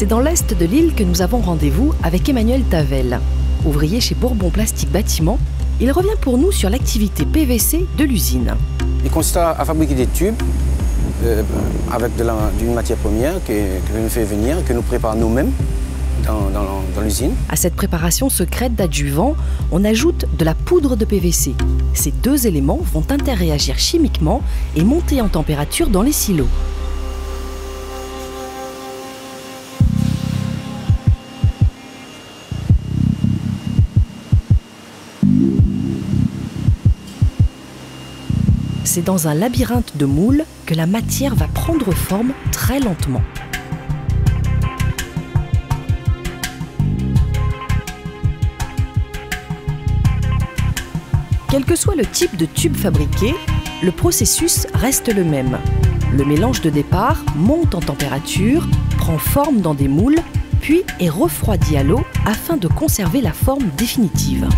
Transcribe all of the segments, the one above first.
C'est dans l'est de l'île que nous avons rendez-vous avec Emmanuel Tavel. Ouvrier chez Bourbon Plastique Bâtiment, il revient pour nous sur l'activité PVC de l'usine. Il consiste à fabriquer des tubes euh, avec d'une matière première que, que nous fait venir, que nous préparons nous-mêmes dans, dans l'usine. À cette préparation secrète d'adjuvant, on ajoute de la poudre de PVC. Ces deux éléments vont interréagir chimiquement et monter en température dans les silos. C'est dans un labyrinthe de moules que la matière va prendre forme très lentement. Quel que soit le type de tube fabriqué, le processus reste le même. Le mélange de départ monte en température, prend forme dans des moules, puis est refroidi à l'eau afin de conserver la forme définitive.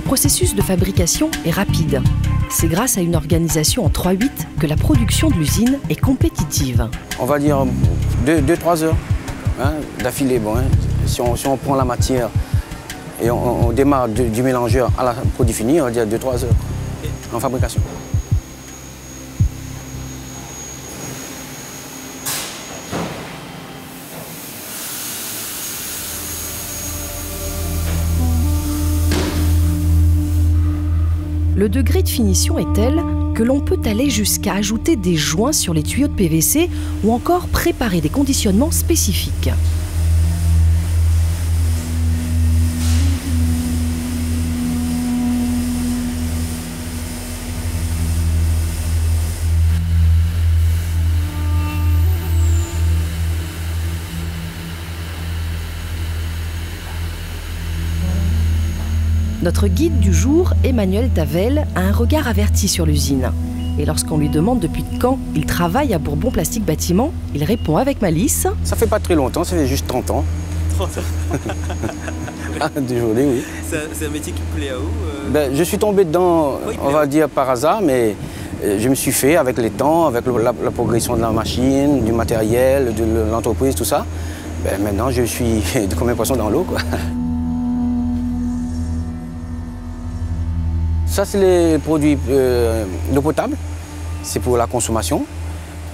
Le processus de fabrication est rapide. C'est grâce à une organisation en 3-8 que la production de l'usine est compétitive. On va dire 2-3 heures hein, d'affilée. Bon, hein. si, on, prend la matière et on, démarre du mélangeur à la produit fini, on va dire 2-3 heures en fabrication. Le degré de finition est tel que l'on peut aller jusqu'à ajouter des joints sur les tuyaux de PVC ou encore préparer des conditionnements spécifiques. Notre guide du jour, Emmanuel Tavel, a un regard averti sur l'usine. Et lorsqu'on lui demande depuis quand il travaille à Bourbon Plastique Bâtiment, il répond avec malice Ça fait pas très longtemps, ça fait juste 30 ans. 30 ans ah, Désolé, oui. C'est un métier qui plaît à vous euh ben, Je suis tombé dedans, on va dire par hasard, mais euh, je me suis fait avec les temps, avec la, progression de la machine, du matériel, de l'entreprise, tout ça. Ben, maintenant, je suis comme un poisson dans l'eau. Ça, c'est les produits euh, potable. C'est pour la consommation.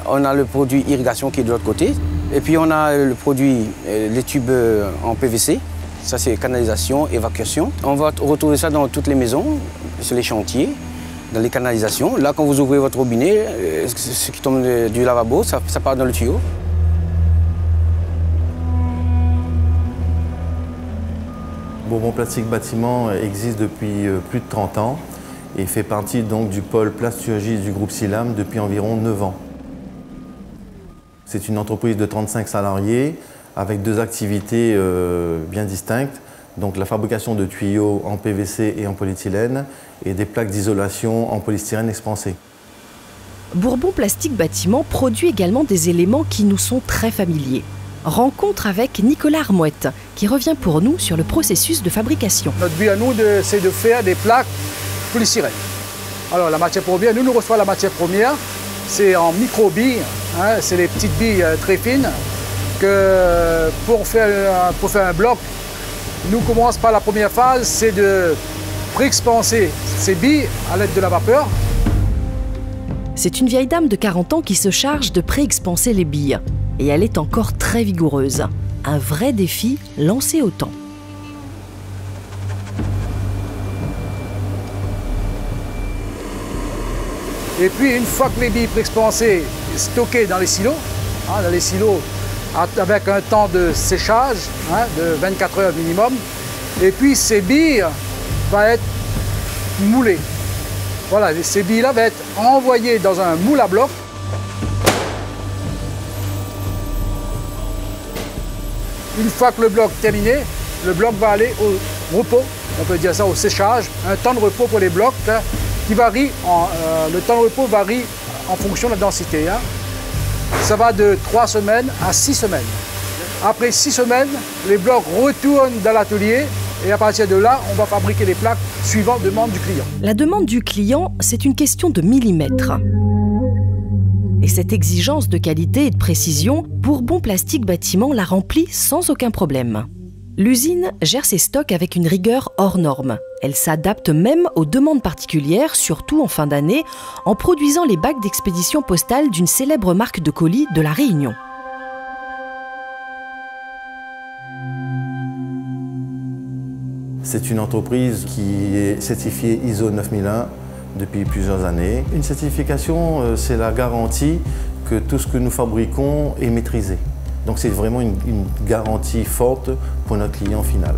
On a le produit irrigation qui est de l'autre côté. Et puis on a le produit, euh, les tubes euh, en PVC. Ça, c'est canalisation, évacuation. On va retrouver ça dans toutes les maisons, sur les chantiers, dans les canalisations. Là, quand vous ouvrez votre robinet, ce qui tombe du lavabo, ça, ça part dans le tuyau. Bourbon Plastique Bâtiment existe depuis euh, plus de 30 ans et fait partie donc du pôle plasturgie du groupe Silam depuis environ 9 ans. C'est une entreprise de 35 salariés avec deux activités euh, bien distinctes, donc la fabrication de tuyaux en PVC et en polyéthylène et des plaques d'isolation en polystyrène expansé. Bourbon Plastique Bâtiment produit également des éléments qui nous sont très familiers, rencontre avec Nicolas Armouette, qui revient pour nous sur le processus de fabrication. Notre but à nous, c'est de faire des plaques polystyrène. Alors la matière première, nous nous reçoit la matière première, c'est en micro-billes, hein, c'est les petites billes euh, très fines, que pour faire, pour faire un bloc, nous commençons par la première phase, c'est de pré-expanser ces billes à l'aide de la vapeur. C'est une vieille dame de 40 ans qui se charge de pré-expanser les billes et elle est encore très vigoureuse. Un vrai défi lancé au temps. Et puis une fois que les billes pré-expansées stockées dans les silos, hein, dans les silos avec un temps de séchage hein, de 24 heures minimum, et puis ces billes vont être moulées. Voilà, ces billes-là vont être envoyées dans un moule à bloc. Une fois que le bloc terminé, le bloc va aller au repos, on peut dire ça au séchage, un temps de repos pour les blocs hein, qui varie, euh, le temps de repos varie en fonction de la densité. Hein. Ça va de 3 semaines à 6 semaines. Après six semaines, les blocs retournent dans l'atelier et à partir de là, on va fabriquer les plaques suivant demande du client. La demande du client, c'est une question de millimètres. Et cette exigence de qualité et de précision, Bourbon Plastique Bâtiment la remplit sans aucun problème. L'usine gère ses stocks avec une rigueur hors norme. Elle s'adapte même aux demandes particulières, surtout en fin d'année, en produisant les bacs d'expédition postale d'une célèbre marque de colis de La Réunion. C'est une entreprise qui est certifiée ISO 9001 depuis plusieurs années. Une certification, euh, c'est la garantie que tout ce que nous fabriquons est maîtrisé. Donc c'est vraiment une, garantie forte pour notre client final.